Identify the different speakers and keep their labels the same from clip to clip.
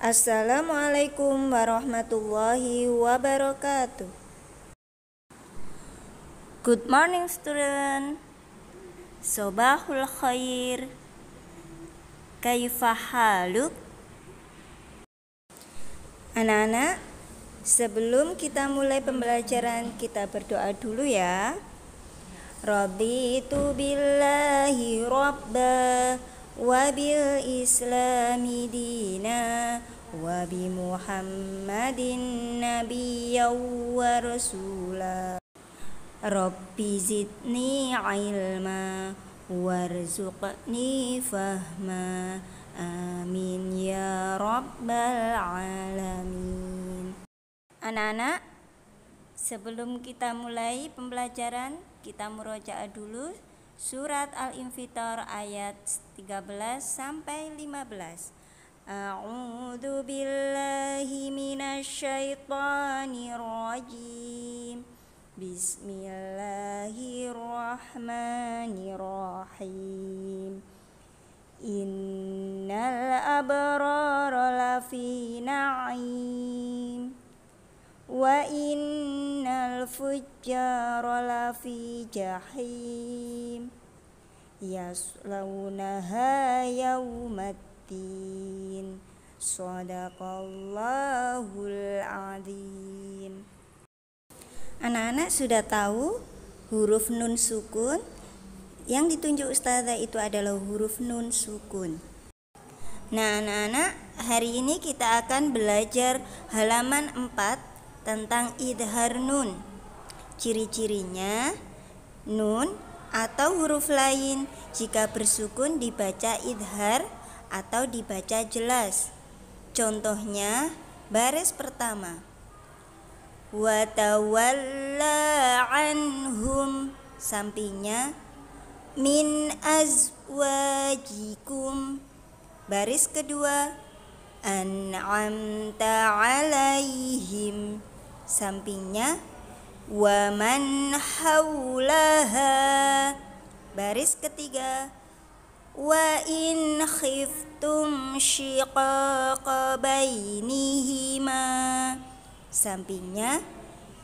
Speaker 1: Assalamualaikum warahmatullahi wabarakatuh. Good morning student. Sobahul khair. Kaifa haluk? Anak-anak, sebelum kita mulai pembelajaran, kita berdoa dulu ya. Raditu billahi rabba wa bil islami dina wa bi muhammadin nabiyya wa rasula Rabbi zidni ilma warzuqni fahma amin ya rabbal alamin Anak-anak, sebelum kita mulai pembelajaran, kita murojaah dulu surat Al-Infitar ayat 13 sampai 15. A'udzu billahi minasyaitonir rajim. Bismillahirrahmanirrahim. Innal abrara lafi na'im wa innal fujjara lafi jahim yaslaunaha yaumaddin sadaqallahul azim Anak-anak sudah tahu huruf nun sukun? Yang ditunjuk ustazah itu adalah huruf nun sukun. Nah anak-anak hari ini kita akan belajar halaman 4 tentang idhar nun. Ciri-cirinya nun atau huruf lain jika bersukun dibaca idhar atau dibaca jelas. Contohnya baris pertama. Watawalla anhum sampingnya min azwajikum baris kedua an'amta alaihim sampingnya wa man haulaha baris ketiga. Wa in khiftum shiqaqa bainihima. Sampingnya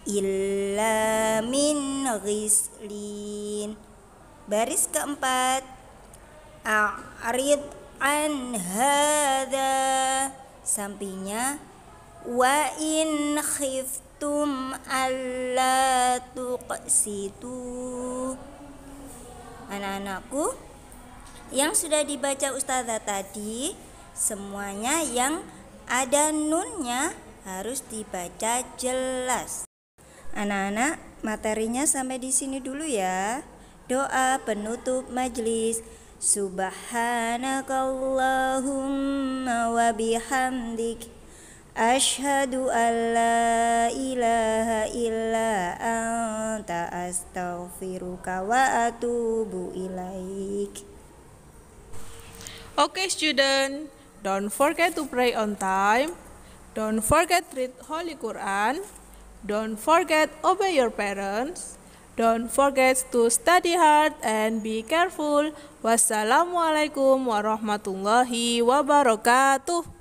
Speaker 1: illa min ghislin. Baris keempat. A'rid an hadha. Sampingnya wa in khiftum khiftum alla tuqsitu Anak-anakku yang sudah dibaca ustazah tadi semuanya yang ada nunnya harus dibaca jelas. Anak-anak, materinya sampai di sini dulu ya. Doa penutup majlis. Subhanakallahumma wa bihamdik Ashhadu an la ilaha illa anta astaghfiruka wa atubu ilaik.
Speaker 2: Okay student, don't forget to pray on time. Don't forget read Holy Quran. Don't forget obey your parents. Don't forget to study hard and be careful. Wassalamualaikum warahmatullahi wabarakatuh.